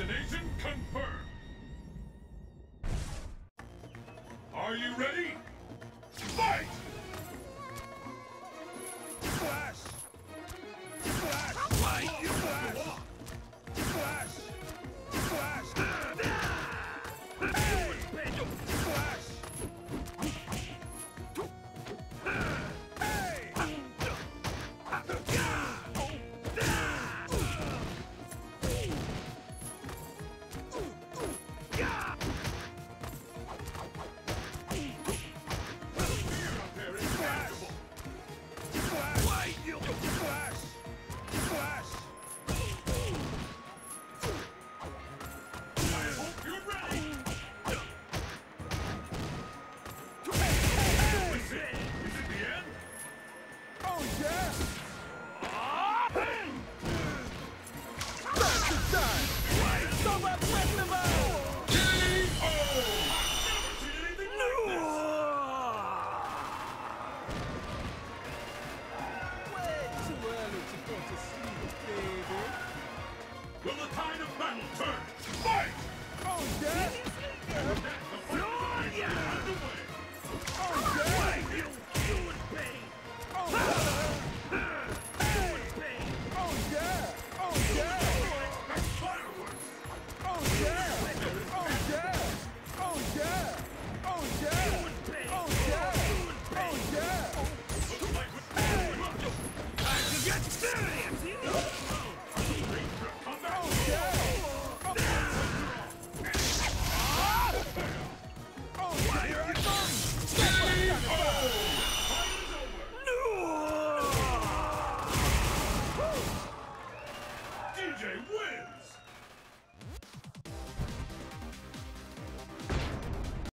Destination confirmed. Are you ready? Fight! Flash! Flash! Flash! Flash! Flash! DJ,